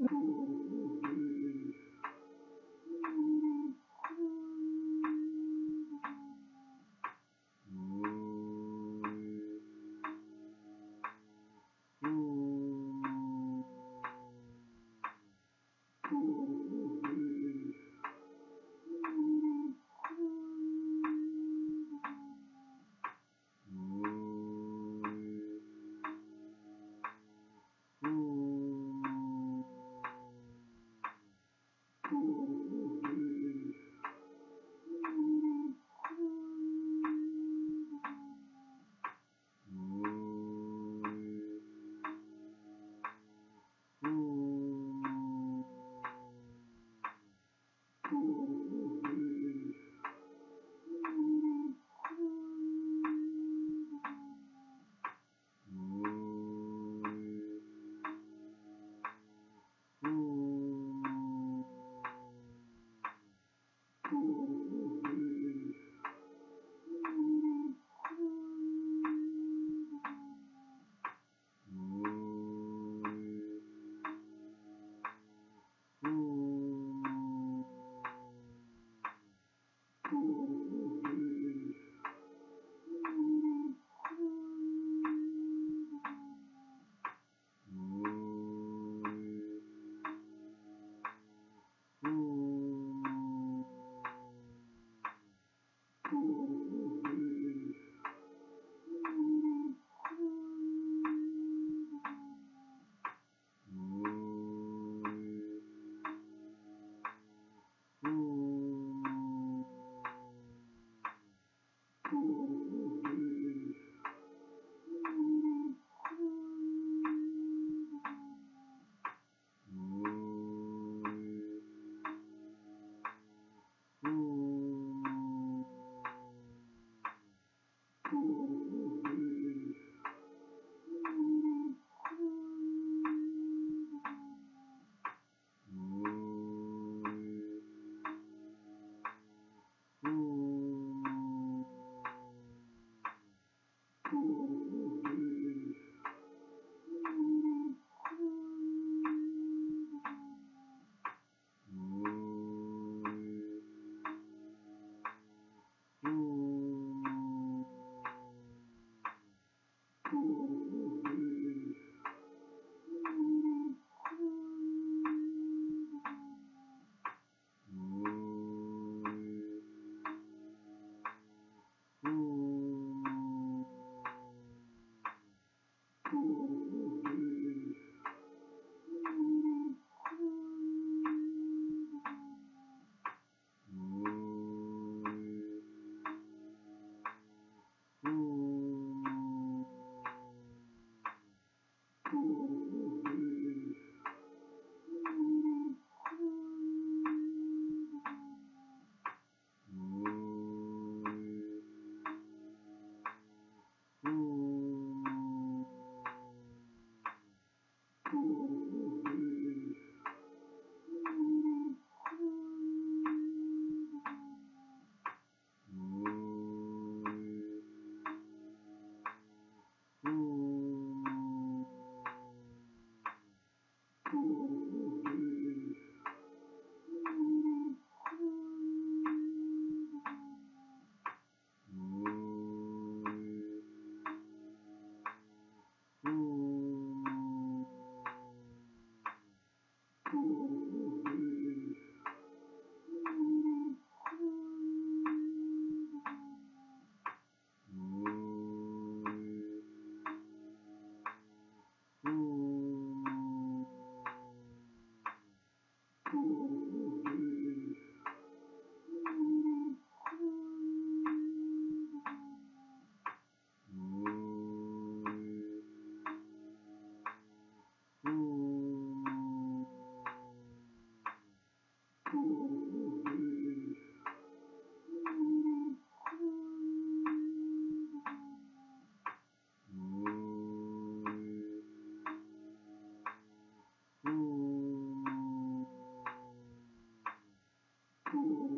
Ooh. Ooh. Ooh. Ooh. Ooh. Ooh. Ooh.